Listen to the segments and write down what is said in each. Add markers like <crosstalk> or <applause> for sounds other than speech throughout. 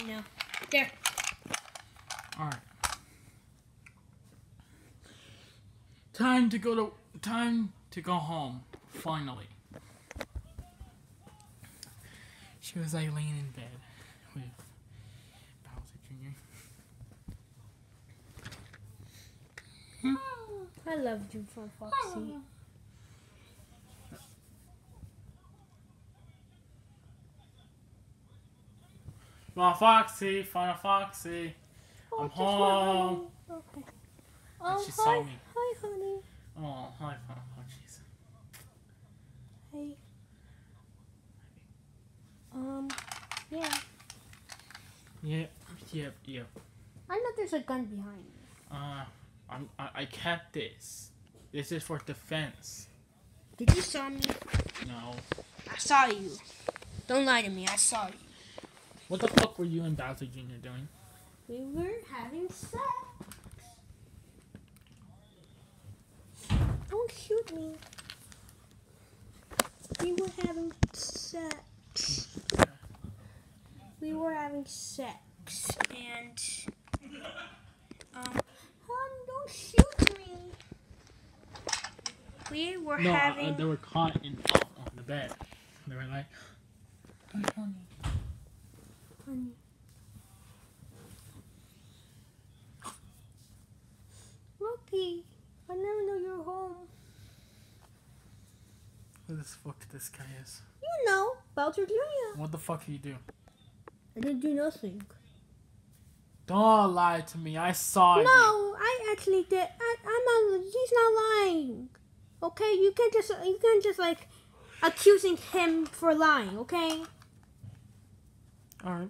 Oh no. There. Alright. Time to go to time to go home, finally. She was like laying in bed with Bowser Jr. I loved you from Foxy. Oh. Final Foxy, Final Foxy. I'm just home. home. Okay. Oh, she hi, saw me. Hi, honey. Oh, hi, Final oh, jeez. Hey. Um, yeah. Yep, yep, yep. I know there's a gun behind you. Uh, I'm, I, I kept this. This is for defense. Did you saw me? No. I saw you. Don't lie to me. I saw you. What the fuck were you and Bowser Jr. doing? We were having sex. Don't shoot me. We were having sex. We were having sex, and um, hon, don't shoot me. We were No, uh, having. uh, they were caught in on the bed. They were like, "Hi, honey." honey. Rookie, I never knew you were home. Who the fuck this guy is? You know, Bowser Jr. What the fuck did you do? I didn't do nothing. Don't lie to me. I saw you. No, I actually did. I, I'm not. He's not lying. Okay, you can just you can just like accusing him for lying. Okay. All right.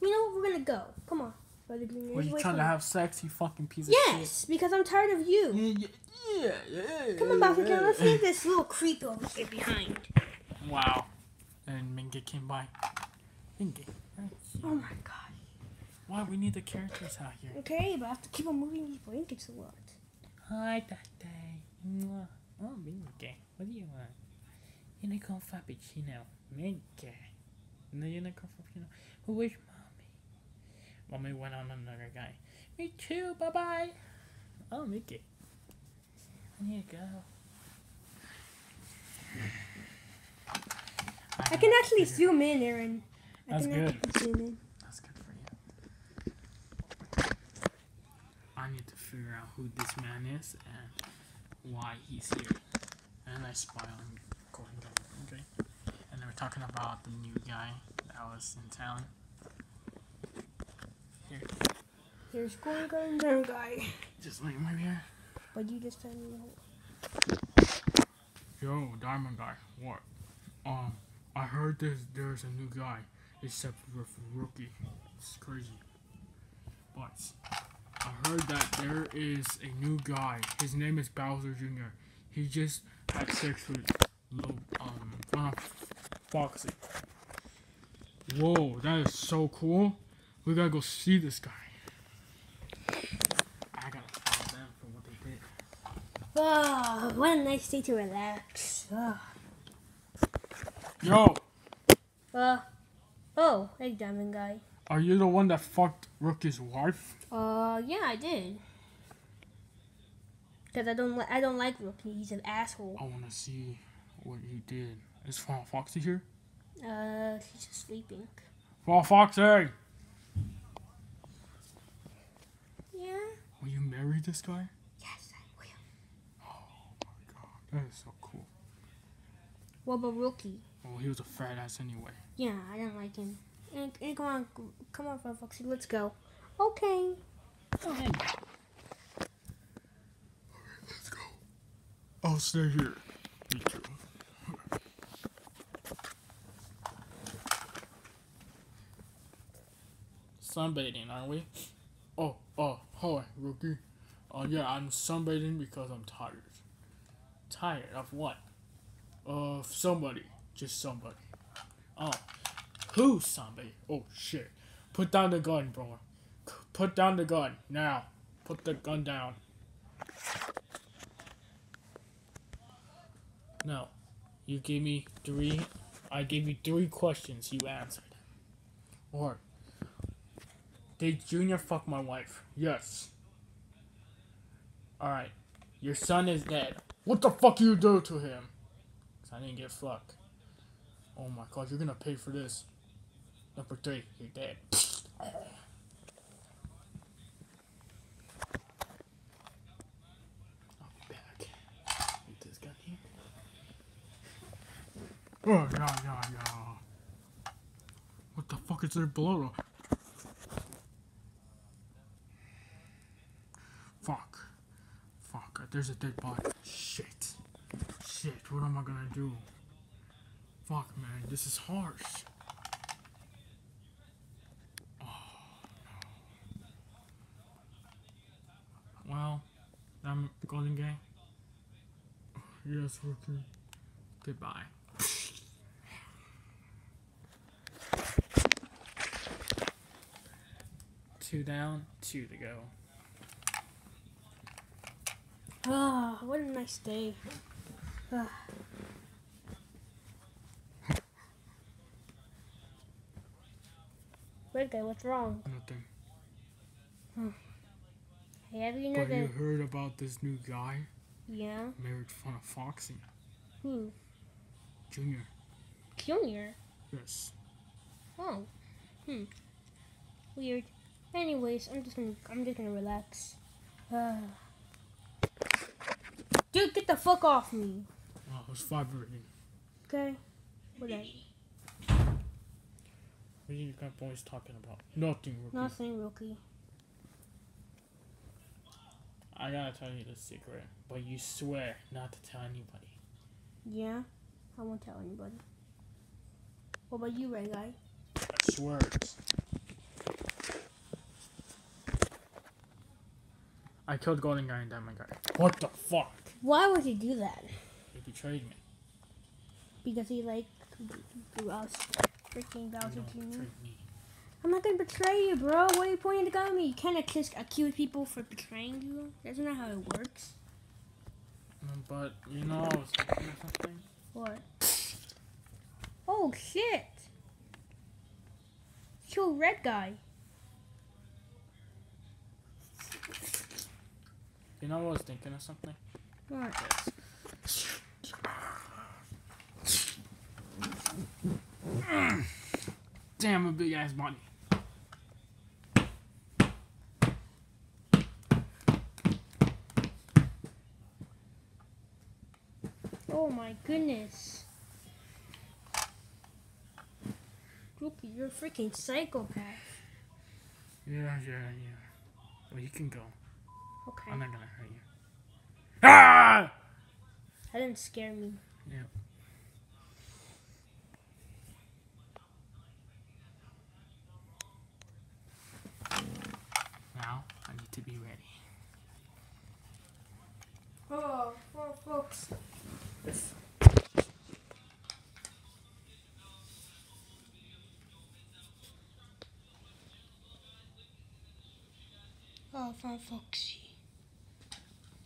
You know what? We're gonna go. Come on, Brother Junior. Were you Wait trying for to me. have sex? You fucking piece of Yes, because I'm tired of you. shit. Yeah, yeah, yeah. Come on, Bowser Jr. Let's leave <laughs> this little creep over here behind. Wow. And Mingy came by. Mingy. right Oh my god. Why we need the characters out here? Okay, but I have to keep on moving these blankets a lot. Hi, Tate. Mwah. Oh, Mingy. What do you want? Unicorn Frappuccino. Mingy. No unicorn Frappuccino. Who is mommy? Mommy went on another guy. Me too. Bye bye. Oh, Mickey. I need to go. I can actually zoom in, Aaron. I That's can good. zoom in. That's good for you. I need to figure out who this man is and why he's here. And I spy on Golden Gun, okay? And they were talking about the new guy that was in town. Here, Here's going going there, guy. just wait right here. But you just found me. Yo, Diamond Guy, what? Um, I heard there's there's a new guy, except for Rookie. It's crazy. But I heard that there is a new guy. His name is Bowser Jr. He just had sex with Lil um Foxy. Whoa, that is so cool. We gotta go see this guy. I gotta follow them for what they did. Oh, what a nice day to relax. Oh. Yo, Uh, oh, hey, Diamond Guy. are you the one that fucked Rookie's wife? Uh, yeah, I did. Cause I don't like I don't like Rookie. He's an asshole. I wanna see what he did. Is Final Foxy here? Uh, he's just sleeping. Final Foxy! Yeah. Marry this guy? Yes, I will. Oh my god, that is so cool. What about Rookie? Well, he was a fat ass anyway. Yeah, I don't like him. And, and come on, come on, Foxy, let's go. Okay. Okay. Let's go. I'll stay here. Me too. Sunbathing, aren't we? Oh, oh, hi, rookie. Oh yeah, I'm sunbathing because I'm tired. Tired of what? Of somebody. Just somebody. Oh, who's somebody? Oh shit. Put down the gun, bro. Put down the gun now. Put the gun down. No. You gave me three I gave you three questions. You answered. Or did Junior fuck my wife? Yes. All right. Your son is dead. What the fuck you do to him? 'Cause I didn't get fucked. Oh my god, you're gonna pay for this. Number three, you're dead. Oh yeah, yeah, yeah. What the fuck is there below? Fuck. Fuck. There's a dead body. Shit. Shit. What am I gonna do? Fuck, man. This is harsh. Oh, no. Well, I'm Golden Gang. Yes, Rookie. Goodbye. Two down, two to go. Ah, what a nice day. Ah. Red guy, what's wrong? Nothing. Hey, have you But you heard about this new guy Yeah. married fun of Foxy Who? Junior? Junior. Yes. Oh. Hmm. Weird. Anyways, I'm just gonna I'm just gonna relax. Ah. Dude, get the fuck off me. Oh, it was vibrating. Okay. Whatever. What are you guys boys talking about? Nothing, Rookie. Nothing, rookie. I gotta tell you the secret, but you swear not to tell anybody. Yeah. I won't tell anybody. What about you, Red Guy? I swear. I killed Golden Guy and Diamond Guy. What the fuck? Why would he do that? He betrayed me. Because he like threw us freaking Bowser betray me. I'm not gonna betray you, bro. What are you pointing the gun at me? You can't accuse, accuse people for betraying you. That's not how it works. Mm, But, you know, I was thinking of something. What? Oh shit! Kill red guy. You know, what I was thinking of something. Damn, a big ass body. Oh my goodness. Rookie, you're a freaking psychopath. Yeah, yeah, yeah. Well, you can go. Okay. I'm not gonna hurt you. Ah! That didn't scare me. Yeah. Now, I need to be ready. Oh, oh folks. Oh, for Foxy.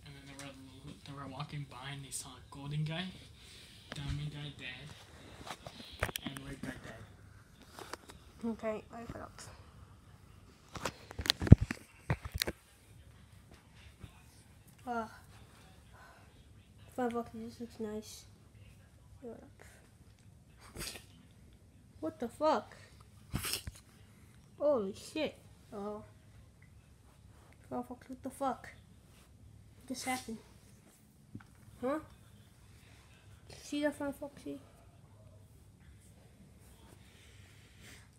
And then they were, they were walking by and they saw a golden guy, diamond guy dead, and red guy dead. Okay, I up. Ah. Five this looks nice. What the fuck? Holy shit. Oh. Five Foxy, what the fuck? What just happened? Huh? See that Five Foxy?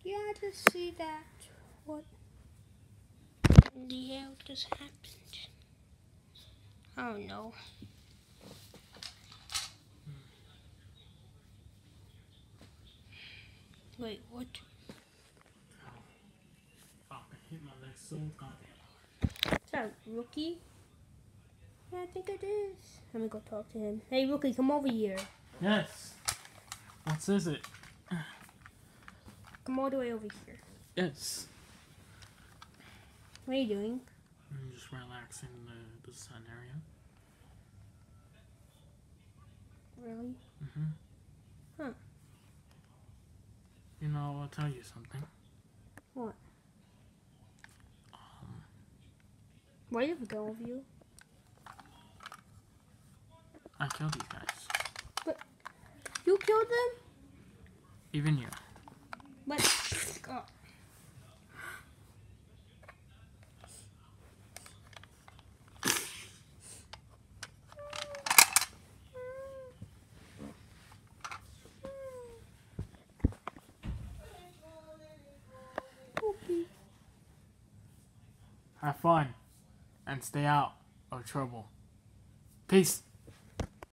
Yeah, I just see that. What in the hell just happened? Oh no. Wait, what? Oh, I hit my leg so goddamn Is that Rookie? Yeah, I think it is. Let me go talk to him. Hey, Rookie, come over here. Yes. What is it? Come all the way over here. Yes. What are you doing? I'm just relaxing the, the sun area. Really? Mm-hmm. Huh. You know, I'll tell you something. What? Why do you have a gun with you? I killed these guys. But you killed them? Even you. But oh. Have fun. And stay out of trouble. Peace.